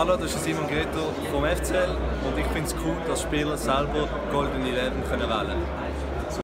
Hallo, das ist Simon Greto vom FCL und ich finde es cool, dass Spieler selber Golden Eleven wählen können.